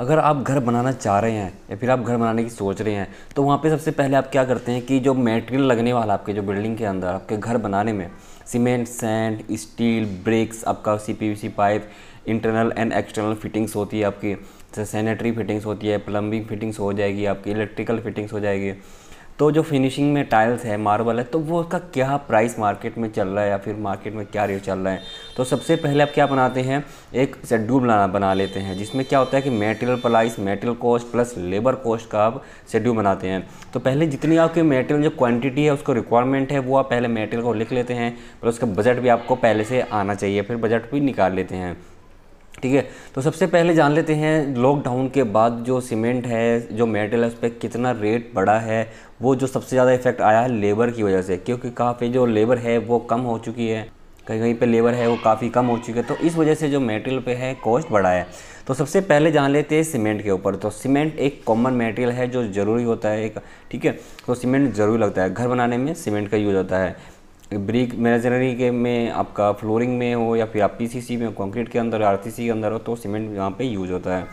अगर आप घर बनाना चाह रहे हैं या फिर आप घर बनाने की सोच रहे हैं तो वहाँ पे सबसे पहले आप क्या करते हैं कि जो मेटेरियल लगने वाला आपके, जो बिल्डिंग के अंदर, आपके घर बनाने में सीमेंट सैंड स्टील ब्रिक्स आपका CPVC pipe internal and external fittings होती है आपकी, जैसे सैनिटरी फिटिंग्स होती है प्लम्बिंग फिटिंग्स हो जाएगी आपकी इलेक्ट्रिकल फिटिंग्स हो जाएगी तो जो फिनिशिंग में टाइल्स है मार्बल है तो वो उसका क्या प्राइस मार्केट में चल रहा है या फिर मार्केट में क्या रेट चल रहा है? तो सबसे पहले आप क्या बनाते हैं? एक शेड्यूल बना बना लेते हैं, जिसमें क्या होता है कि material price material cost plus labour cost का आप शेड्यूल बनाते हैं। तो पहले जितनी आपकी मेटेरियल जो क्वांटिटी है, उसको रिक्वायरमेंट है, वो आप पहले मेटेरियल को लिख लेते हैं प्लस उसका बजट भी आपको पहले से आना चाहिए, फिर बजट भी निकाल लेते हैं। ठीक है? तो सबसे पहले जान लेते हैं लॉकडाउन के बाद जो सीमेंट है, जो मेटल है, उस पर कितना रेट बढ़ा है, वो जो सबसे ज़्यादा इफ़ेक्ट आया है लेबर की वजह से, क्योंकि काफ़ी जो लेबर है, वो कम हो चुकी है। कहीं कहीं पे लेबर है, वो काफ़ी कम हो चुकी है तो इस वजह से जो मेटेरियल पे है कॉस्ट बढ़ा है। तो सबसे पहले जान लेते हैं सीमेंट के ऊपर। तो सीमेंट एक कॉमन मेटेरियल है, जो ज़रूरी होता है, एक, ठीक है? तो सीमेंट ज़रूरी लगता है। घर बनाने में सीमेंट का यूज़ होता है। ब्रिक मेजनरी के में आपका फ्लोरिंग में हो या फिर आप पीसीसी में कंक्रीट के अंदर आरसीसी के अंदर हो तो सीमेंट यहाँ पे यूज़ होता है।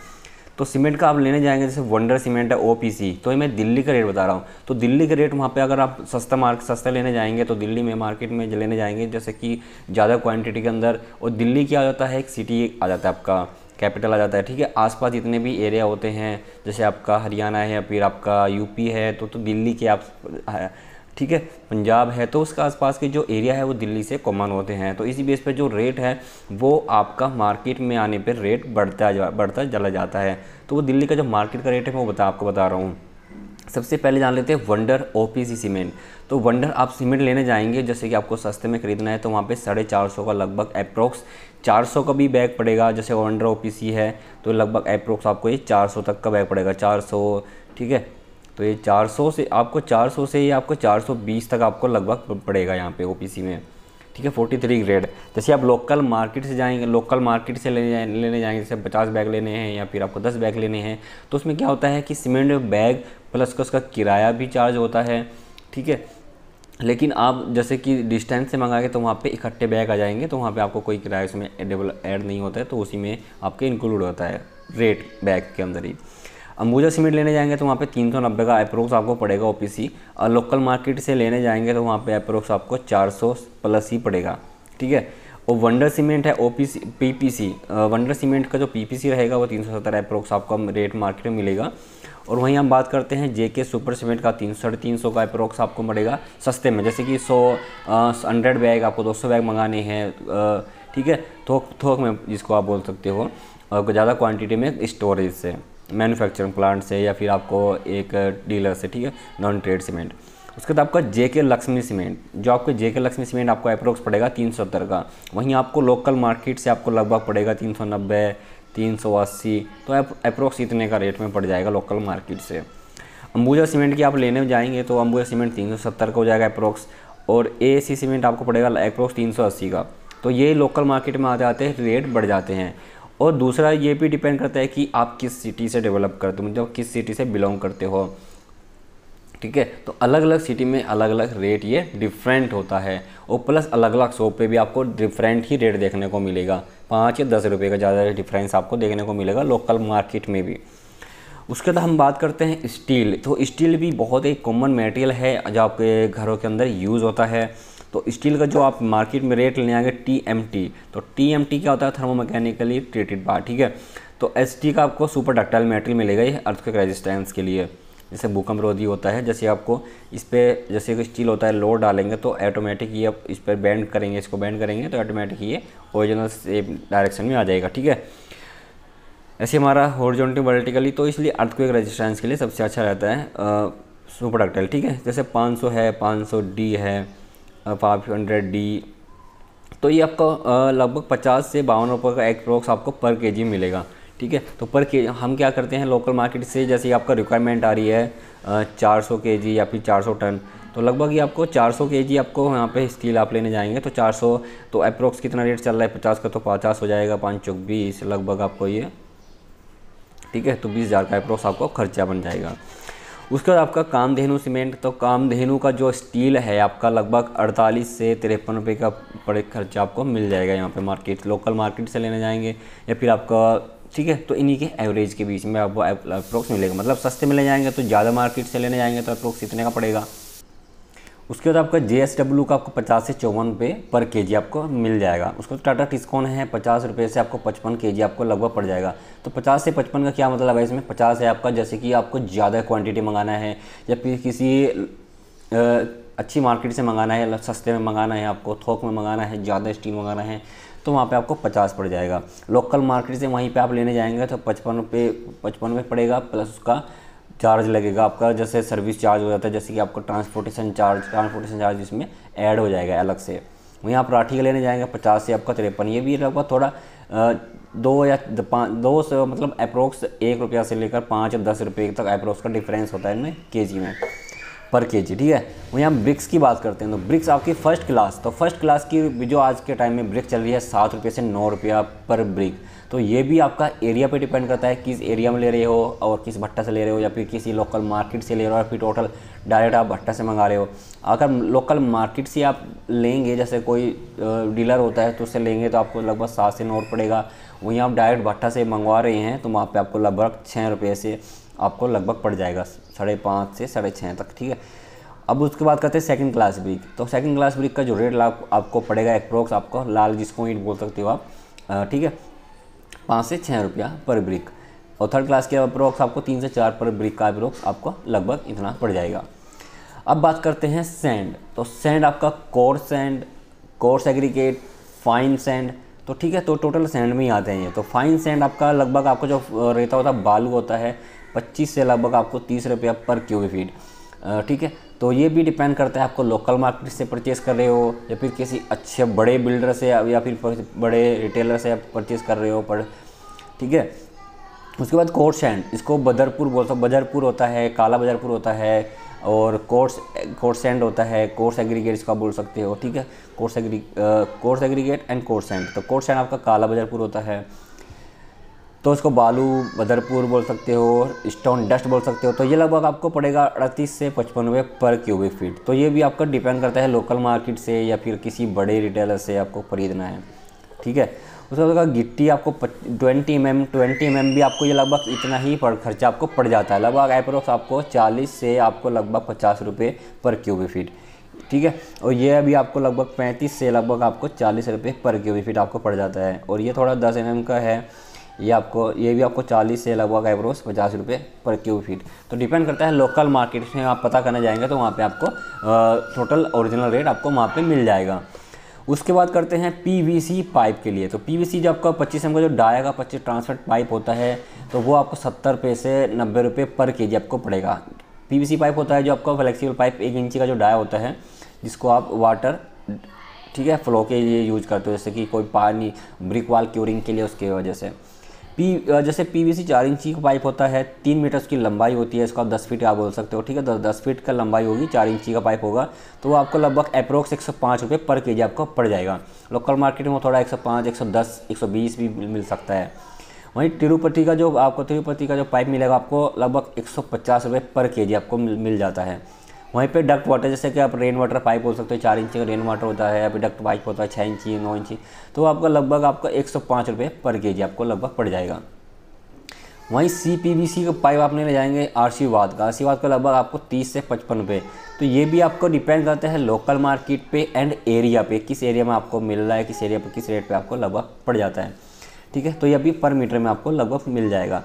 तो सीमेंट का आप लेने जाएँगे, जैसे वंडर सीमेंट है ओपीसी तो ये मैं दिल्ली का रेट बता रहा हूँ। तो दिल्ली का रेट वहाँ पे अगर आप सस्ता मार्क, सस्ता लेने जाएँगे तो दिल्ली में मार्केट में लेने जाएँगे, जैसे कि ज़्यादा क्वान्टिटी के अंदर, और दिल्ली क्या आ जाता है, एक सिटी आ जाता है आपका, कैपिटल आ जाता है, ठीक है? आसपास जितने भी एरिया होते हैं, जैसे आपका हरियाणा है या फिर आपका यूपी है तो तो दिल्ली के आप ठीक है? पंजाब है तो उसके आसपास के जो एरिया है वो दिल्ली से कॉमन होते हैं। तो इसी बेस पर जो रेट है, वो आपका मार्केट में आने पर रेट बढ़ता जा, बढ़ता चला जाता है। तो वो दिल्ली का जो मार्केट का रेट है, मैं वो बता, आपको बता रहा हूँ। सबसे पहले जान लेते हैं वंडर ओपीसी सीमेंट तो वंडर आप सीमेंट लेने जाएँगे, जैसे कि आपको सस्ते में खरीदना है तो वहाँ पे साढ़े चार सौ का लगभग अप्रोक्स चार सौ का भी बैग पड़ेगा, जैसे वंडर ओपीसी है तो लगभग अप्रोक्स आपको ये चार सौ तक का बैग पड़ेगा। चार सौ, ठीक है? तो ये 400 से आपको 400 से ये आपको 420 तक आपको लगभग पड़ेगा यहाँ पे ओपीसी में। ठीक है 43 ग्रेड जैसे आप लोकल मार्केट से जाएँगे लोकल मार्केट से लेने जाएँगे लेने जाएँगे, जैसे 50 बैग लेने हैं या फिर आपको 10 बैग लेने हैं तो उसमें क्या होता है कि सीमेंट बैग प्लस का उसका किराया भी चार्ज होता है। ठीक है, लेकिन आप जैसे कि डिस्टेंस से मंगाएँगे तो वहाँ पे इकट्ठे बैग आ जाएँगे तो वहाँ पे आपको कोई किराया उसमें एडेबल ऐड नहीं होता है तो उसी में आपके इंक्लूड होता है रेट बैग के अंदर ही। अंबुजा सीमेंट लेने जाएँगे तो वहाँ पे तीन सौ नब्बे का अप्रोक्स आपको पड़ेगा ओपीसी और लोकल मार्केट से लेने जाएँगे तो वहाँ पे अप्रोक्स आपको चार सौ प्लस ही पड़ेगा। ठीक है? और वंडर सीमेंट है O P C P P C Wonder cement का जो पी पी सी रहेगा वो तीन सौ सत्तर अप्रोक्स आपको रेट मार्केट में मिलेगा। और वहीं हम बात करते हैं जे के सुपर सीमेंट का तीन साढ़े तीन सौ का अप्रोक्स आपको मिलेगा सस्ते में। जैसे कि सौ हंड्रेड बैग आपको दो सौ बैग मंगाने हैं ठीक है? थोक थोक में जिसको आप बोल सकते हो ज़्यादा क्वांटिटी में स्टोरेज से। मैन्युफैक्चरिंग प्लांट से या फिर आपको एक डीलर से, ठीक है? नॉन ट्रेड सीमेंट उसके बाद आपका जे के लक्ष्मी सीमेंट जो आपके जे के लक्ष्मी सीमेंट आपको अप्रोक्स पड़ेगा तीन सौ सत्तर का. वहीं आपको लोकल मार्केट से आपको लगभग पड़ेगा तीन सौ नब्बे, तीन सौ अस्सी. तो अप्रोक्स इतने का रेट में पड़ जाएगा लोकल मार्केट से. अंबुजा सीमेंट की आप लेने जाएँगे तो अंबुजा सीमेंट तीन सौ सत्तर का हो जाएगा अप्रोक्स और ए सी सीमेंट आपको पड़ेगा अप्रोक्स तीन सौ अस्सी का. तो ये लोकल मार्केट में आते आते रेट बढ़ जाते हैं. और दूसरा ये भी डिपेंड करता है कि आप किस सिटी से डेवलप करते हो मतलब किस सिटी से बिलोंग करते हो। ठीक है? तो अलग अलग सिटी में अलग अलग रेट ये डिफरेंट होता है और प्लस अलग अलग शॉप पे भी आपको डिफरेंट ही रेट देखने को मिलेगा। पाँच या दस रुपये का ज़्यादा डिफरेंस आपको देखने को मिलेगा लोकल मार्केट में भी। उसके बाद हम बात करते हैं स्टील तो स्टील भी बहुत एक कॉमन मटेरियल है जो आपके घरों के अंदर यूज़ होता है। तो स्टील का जो आप मार्केट में रेट लेने आएँगे टी एम टी तो टी एम टी क्या होता है? थर्मोमैकेनिकली ट्रीटेड बार ठीक है? तो एस टी का आपको सुपर डक्टाइल मेटेरियल मिलेगा ये अर्थक्वेक रेजिस्टेंस के लिए। जैसे भूकंप रोधी होता है, जैसे आपको इस पर जैसे स्टील होता है लोड डालेंगे तो ऑटोमेटिक ये आप इस पर बैंड करेंगे, इसको बैंड करेंगे तो ऑटोमेटिक ये ओरिजिनल सेम डायरेक्शन में आ जाएगा, ठीक है? ऐसे हमारा हॉरिजॉन्टल वर्टिकली तो इसलिए अर्थक्वेक रेजिस्टेंस के लिए सबसे अच्छा रहता है सुपर डक्टाइल ठीक है? जैसे 500 है 500 डी है फाइव हंड्रेड डी। तो ये आपको लगभग पचास से बावन रुपये का एक प्रोक्स आपको पर केजी मिलेगा, ठीक है? तो पर के हम क्या करते हैं लोकल मार्केट से जैसे आपका रिक्वायरमेंट आ रही है चार सौ के जी या फिर चार सौ टन तो लगभग ये आपको 400 के जी आपको यहाँ पे स्टील आप लेने जाएँगे तो 400 तो अप्रोक्स कितना रेट चल रहा है, पचास का तो पचास हो जाएगा, पाँच चौक बीस लगभग आपको ये, ठीक है? तो बीस हज़ार का अप्रोक्स आपको खर्चा बन जाएगा। उसके बाद आपका कामधेनु सीमेंट तो कामधेनु का जो स्टील है आपका लगभग 48 से तिरपन रुपये का बड़े खर्चा आपको मिल जाएगा यहाँ पे मार्केट लोकल मार्केट से लेने जाएँगे या फिर आपका, ठीक है? तो इन्हीं के एवरेज के बीच में आपको अप्रोक्स मिलेगा। मतलब सस्ते मिले जाएँगे तो ज़्यादा मार्केट से लेने जाएँगे तो अप्रोक्स इतने का पड़ेगा। उसके बाद आपका जे एस डब्ल्यू का आपको पचास से चौवन पे पर के जी आपको मिल जाएगा। उसके बाद टाटा टिस्कॉन है, पचास रुपये से आपको पचपन के जी आपको लगभग पड़ जाएगा। तो पचास से पचपन का क्या मतलब है इसमें? पचास है आपका, जैसे कि आपको ज़्यादा क्वांटिटी मंगाना है या फिर किसी अच्छी मार्केट से मंगाना है सस्ते में मंगाना है आपको, थोक में मंगाना है, ज़्यादा स्टील मंगाना है तो वहाँ पे आपको पचास पड़ जाएगा। लोकल मार्केट से वहीं पे आप लेने जाएँगे तो पचपन रुपये पचपन रुपये पड़ेगा प्लस उसका चार्ज लगेगा आपका, जैसे सर्विस चार्ज हो जाता है, जैसे कि आपका ट्रांसपोर्टेशन चार्ज ट्रांसपोर्टेशन चार्ज इसमें ऐड हो जाएगा अलग से। वहीं आप राठी का लेने जाएँगे, पचास से आपका तिरपन। ये भी लगभग थोड़ा दो या पाँच दो सौ मतलब अप्रोक्स एक रुपया से लेकर पाँच या दस रुपये तक अप्रोक्स का डिफरेंस होता है इनमें के जी में। पर के जी ठीक है? वहीं हम ब्रिक्स की बात करते हैं। तो ब्रिक्स आपकी फ़र्स्ट क्लास तो फ़र्स्ट क्लास की जो आज के टाइम में ब्रिक चल रही है, सात रुपये से नौ रुपया पर ब्रिक। तो ये भी आपका एरिया पे डिपेंड करता है, किस एरिया में ले रहे हो और किस भट्टा से ले रहे हो, या फिर किसी लोकल मार्केट से ले रहे हो, या फिर टोटल डायरेक्ट आप भट्टा से मंगा रहे हो। अगर लोकल मार्केट से आप लेंगे, जैसे कोई डीलर होता है तो उससे लेंगे तो आपको लगभग सात से नौ पड़ेगा। वहीं आप डायरेक्ट भट्टा से मंगवा रहे हैं तो वहाँ पर आपको लगभग छः रुपये से आपको लगभग पड़ जाएगा। साढ़े पाँच से साढ़े छः तक, ठीक है? अब उसके बाद करते हैं सेकंड क्लास ब्रिक तो सेकंड क्लास ब्रिक का जो रेट आपको पड़ेगा अप्रोक्स आपको लाल जिसको ईट बोल सकते हो आप ठीक है? पाँच से छः रुपया पर ब्रिक और थर्ड क्लास के अप्रोक्स आपको तीन से चार पर ब्रिक का अप्रोक्स आपको लगभग इतना पड़ जाएगा। अब बात करते हैं सैंड तो सैंड आपका coarse sand coarse aggregate fine sand तो ठीक है तो टोटल सैंड में ही आते हैं ये। तो फाइन सैंड आपका लगभग आपको जो रहता होता है, बालू होता है पच्चीस से लगभग आपको तीस रुपया पर क्यूबी फीट। ठीक है? तो ये भी डिपेंड करता है आपको लोकल मार्केट से परचेज़ कर रहे हो या फिर किसी अच्छे बड़े बिल्डर से या फिर बड़े रिटेलर से आप परचेज़ कर रहे हो पर, ठीक है? उसके बाद कोर्ट सैंड इसको बदरपुर बोलते बदरपुर होता है, काला बदरपुर होता है और कोर्स कोर्स सैंड होता है, कोर्स एग्रीगेट इसका बोल सकते हो, ठीक है? Coarse aggregate coarse aggregate and coarse sand तो कोर्स सैंड आपका काला बदरपुर होता है। तो इसको बालू बदरपुर बोल सकते हो स्टोन डस्ट बोल सकते हो तो ये लगभग आपको पड़ेगा अड़तीस से पचपन रुपये पर क्यूबिक फीट तो ये भी आपका डिपेंड करता है लोकल मार्केट से या फिर किसी बड़े रिटेलर से आपको खरीदना है, ठीक है? उसके बाद गिट्टी आपको twenty M M twenty M M भी आपको ये लगभग इतना ही पड़ खर्चा आपको पड़ जाता है, लगभग एप्रोक्स आपको चालीस से आपको लगभग पचास रुपये पर क्यूबिक फीट ठीक है? और ये अभी आपको लगभग पैंतीस से लगभग आपको चालीस रुपये पर क्यूबिक फीट आपको पड़ जाता है, और ये थोड़ा दस एम का है ये आपको, ये भी आपको 40 से लगभग एवरोस पचास रुपये पर क्यूब फीट। तो डिपेंड करता है लोकल मार्केट में आप पता करने जाएँगे तो वहाँ पे आपको टोटल ओरिजिनल रेट आपको वहाँ पे मिल जाएगा। उसके बाद करते हैं पीवीसी पाइप के लिए। तो पीवीसी जो आपका पच्चीस एम का जो डाया का पच्चीस ट्रांसफ़र पाइप होता है तो वो आपको सत्तर रुपये से नब्बे रुपये पर के आपको पड़ेगा। पीवीसी पाइप होता है जो आपका फ्लेक्सीबल पाइप एक इंची का जो डाया होता है, जिसको आप वाटर ठीक है फ्लो के लिए यूज़ करते हो, जैसे कि कोई पानी ब्रिक वाल क्यूरिंग के लिए उसकी वजह से। पी जैसे पीवीसी चार इंची का पाइप होता है, तीन मीटर उसकी लंबाई होती है, इसका दस फीट आप बोल सकते हो, ठीक है? दस दस फीट का लंबाई होगी, चार इंची का पाइप होगा तो वो आपको लगभग अप्रोक्स एक सौ पाँच रुपये पर के जी आपको पड़ जाएगा। लोकल मार्केट में थोड़ा एक सौ पाँच, एक सौ दस, एक सौ बीस भी मिल सकता है। वहीं तिरुपति का जो, आपको तिरुपति का जो पाइप मिलेगा, आपको लगभग एक सौ पचास रुपये पर के जी आपको मिल जाता है। वहीं पे डक्ट वाटर, जैसे कि आप रेन वाटर पाइप बोल सकते हो, चार इंची का रेन वाटर होता है अभी डक्ट पाइप होता है छः इंची, नौ इंची तो आपका लगभग आपका एक सौ पाँच रुपये पर के जी आपको लगभग पड़ जाएगा। वहीं सी पी वी सी का पाइप आपने ले जाएँगे आशीर्वाद का। आशीर्वाद का लगभग आपको तीस से पचपन रुपये। तो ये भी आपको डिपेंड करता है लोकल मार्केट पे एंड एरिया पे, किस एरिया में आपको मिल रहा है, किस एरिया पे, किस रेट पे आपको लगभग पड़ जाता है। ठीक है तो ये अभी पर मीटर में आपको लगभग मिल जाएगा।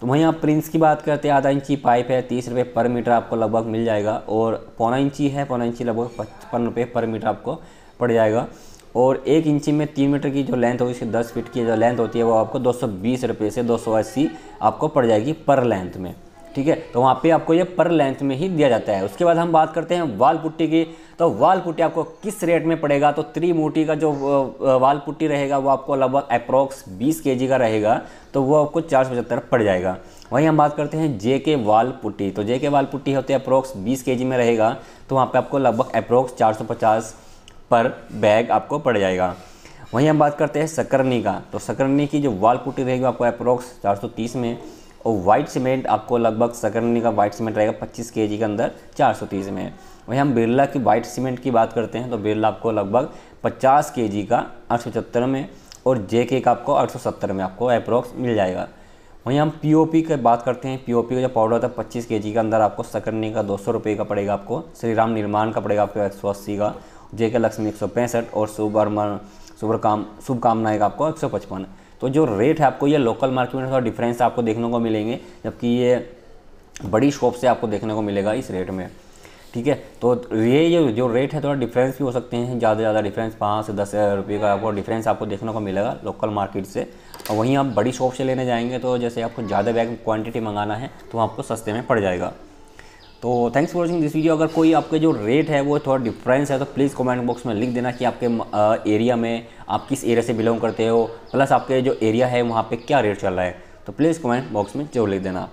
तो वहीं आप प्रिंस की बात करते हैं, आधा इंची पाइप है, तीस रुपये पर मीटर आपको लगभग मिल जाएगा और पौना इंची है, पौना इंची लगभग पचपन रुपये पर मीटर आपको पड़ जाएगा। और एक इंची में तीन मीटर की जो लेंथ होगी, उसकी दस फीट की जो लेंथ होती है, वो आपको दो सौ से दो सौ अस्सी आपको पड़ जाएगी पर लेंथ में, ठीक है? तो वहाँ पे आपको ये पर लेंथ में ही दिया जाता है। उसके बाद हम बात करते हैं वाल पुट्टी की। तो वाल पुट्टी आपको किस रेट में पड़ेगा? तो त्रिमूर्ति का जो वाल पुट्टी रहेगा, वो आपको लगभग अप्रोक्स 20 के का रहेगा तो वो आपको चार सौ पचहत्तर पड़ जाएगा। वहीं हम बात करते हैं जे के वाल पुट्टी तो जे के वाल पुट्टी होते हैं अप्रोक्स बीस के में रहेगा तो वहाँ पर आपको लगभग अप्रोक्स चार सौ पचास पर बैग आपको पड़ जाएगा। वहीं हम बात करते हैं सकरनी का। तो सकरनी की जो वाल पुट्टी रहेगी आपको अप्रोक्स 430 में। और वाइट सीमेंट आपको लगभग सकरनी का वाइट सीमेंट रहेगा 25 के के अंदर 430 में। वहीं हम बिरला की वाइट सीमेंट की बात करते हैं तो बिरला आपको लगभग 50 के का आठ में और जे के का आपको आठ सौ सत्तर में आपको अप्रोक्स मिल जाएगा। वहीं हम पीओपी की बात करते हैं। पी ओ का जो पाउडर होता है पच्चीस के के अंदर आपको सकरनी का दो सौ का पड़ेगा आपको श्री राम निर्माण का पड़ेगा आपको एक सौ अस्सी का जे के लक्ष्मी एक सौ पैंसठ और शुभ काम शुभ कामनाएँ का आपको एक सौ पचपन। तो जो रेट है आपको, ये लोकल मार्केट में थोड़ा डिफरेंस आपको देखने को मिलेंगे, जबकि ये बड़ी शॉप से आपको देखने को मिलेगा इस रेट में। ठीक है? तो ये ये जो रेट है, थोड़ा डिफरेंस भी हो सकते हैं, ज़्यादा से ज़्यादा डिफरेंस पाँच से दस रुपये का आपको डिफरेंस आपको देखने को मिलेगा लोकल मार्केट से। और वहीं आप बड़ी शॉप से लेने जाएँगे तो जैसे आपको ज़्यादा बैग क्वांटिटी मंगाना है तो आपको सस्ते में पड़ जाएगा। तो thanks for watching this video अगर कोई आपके जो रेट है, वो थोड़ा डिफरेंस है तो प्लीज़ कमेंट बॉक्स में लिख देना कि आपके एरिया में आप किस एरिया से बिलोंग करते हो। प्लस आपके जो एरिया है, वहाँ पे क्या रेट चल रहा है। तो प्लीज़ कमेंट बॉक्स में ज़रूर लिख देना।